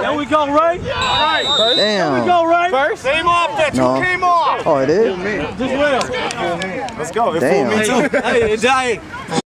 There we go, Ray. Damn. There we go, right? First? Came off. That two came off. Oh, it is? Just well. Let's go. It Damn. fooled me too. Hey, hey,